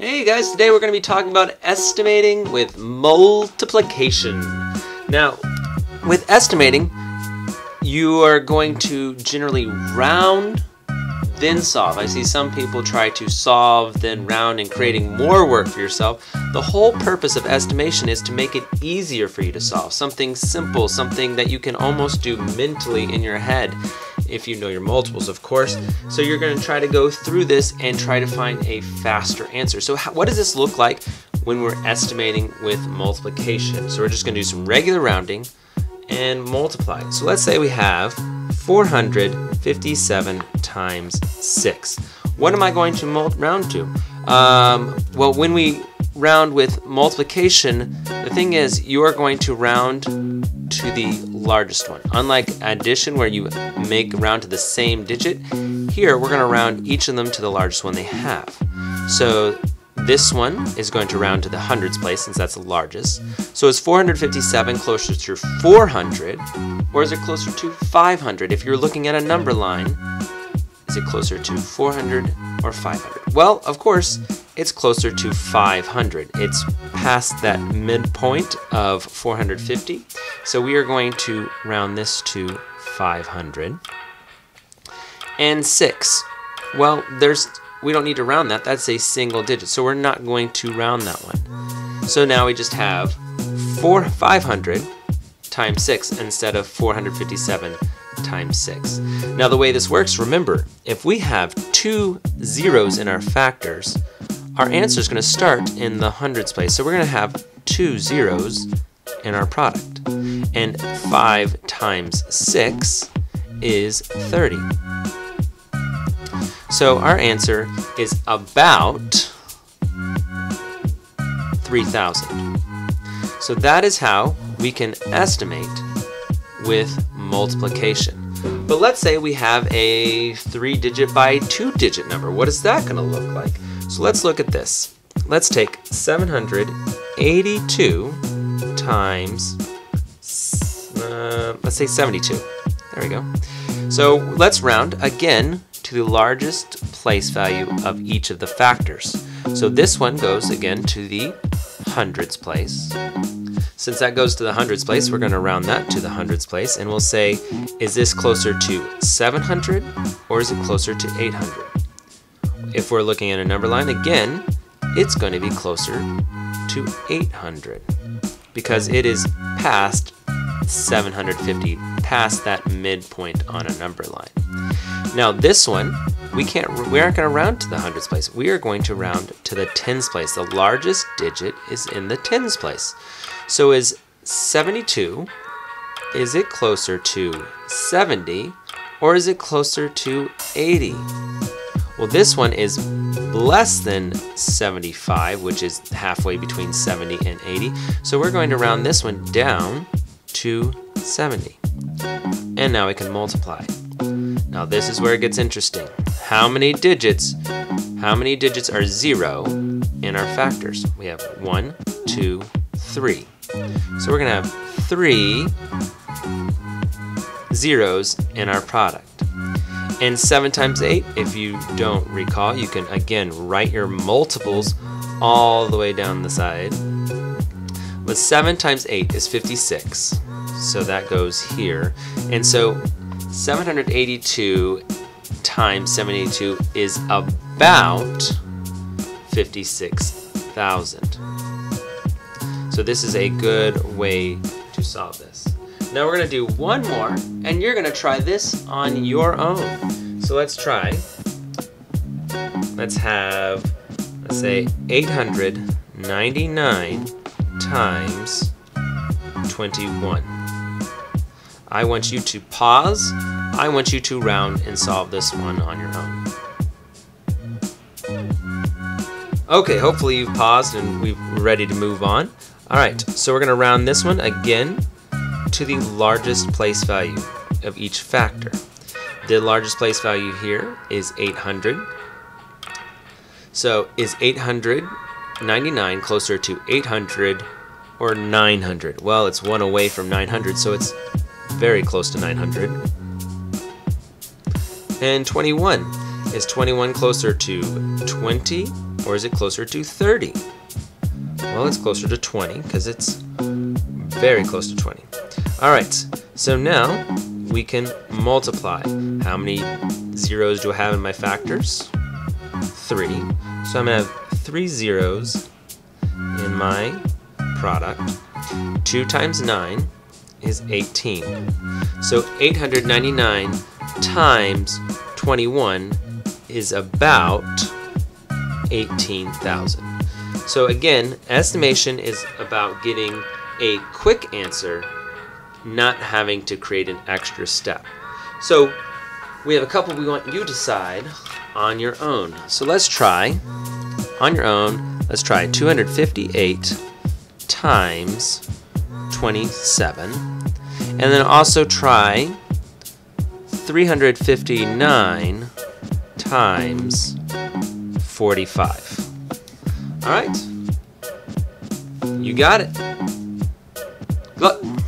Hey guys, today we're going to be talking about estimating with multiplication. Now, with estimating, you are going to generally round, then solve. I see some people try to solve, then round, and creating more work for yourself. The whole purpose of estimation is to make it easier for you to solve. Something simple, something that you can almost do mentally in your head if you know your multiples, of course. So you're going to try to go through this and try to find a faster answer. So how, what does this look like when we're estimating with multiplication? So we're just going to do some regular rounding and multiply. So let's say we have 457 times 6. What am I going to round to? Um, well, when we round with multiplication, the thing is you are going to round to the largest one. Unlike addition where you make round to the same digit, here we're going to round each of them to the largest one they have. So this one is going to round to the hundreds place since that's the largest. So is 457 closer to 400 or is it closer to 500? If you're looking at a number line, is it closer to 400 or 500? Well, of course, it's closer to 500. It's past that midpoint of 450. So we are going to round this to 500. And 6. Well, there's we don't need to round that. That's a single digit. So we're not going to round that one. So now we just have 4 500 times 6 instead of 457 times 6. Now the way this works, remember, if we have two zeros in our factors, our answer is going to start in the hundreds place. So we're going to have two zeros in our product. And 5 times 6 is 30. So our answer is about 3,000. So that is how we can estimate with multiplication. But let's say we have a three digit by two digit number. What is that going to look like? So let's look at this. Let's take 782 times, uh, let's say 72. There we go. So let's round again to the largest place value of each of the factors. So this one goes again to the hundreds place. Since that goes to the hundreds place, we're going to round that to the hundreds place and we'll say, is this closer to 700 or is it closer to 800? If we're looking at a number line, again, it's going to be closer to 800 because it is past 750, past that midpoint on a number line. Now this one, we can't, we aren't going to round to the hundreds place. We are going to round to the tens place. The largest digit is in the tens place. So is 72, is it closer to 70 or is it closer to 80? Well, this one is less than 75, which is halfway between 70 and 80. So we're going to round this one down to 70. And now we can multiply. Now this is where it gets interesting. How many digits, how many digits are zero in our factors? We have one, two, three. So we're gonna have three zeros in our product. And 7 times 8, if you don't recall, you can again write your multiples all the way down the side. But 7 times 8 is 56. So that goes here. And so 782 times 782 is about 56,000. So this is a good way to solve this. Now we're going to do one more, and you're going to try this on your own. So let's try. Let's have, let's say, 899 times 21. I want you to pause. I want you to round and solve this one on your own. Okay, hopefully you've paused and we're ready to move on. Alright, so we're to round this one again to the largest place value of each factor. The largest place value here is 800. So is 899 closer to 800 or 900? Well, it's one away from 900, so it's very close to 900. And 21. Is 21 closer to 20 or is it closer to 30? Well, it's closer to 20 because it's very close to 20. All right, so now we can multiply. How many zeros do I have in my factors? Three. So I'm gonna have three zeros in my product. Two times nine is 18. So 899 times 21 is about 18,000. So again, estimation is about getting a quick answer, not having to create an extra step. So we have a couple we want you to decide on your own. So let's try on your own. Let's try 258 times 27. And then also try 359 times 45. All right. You got it. Good luck.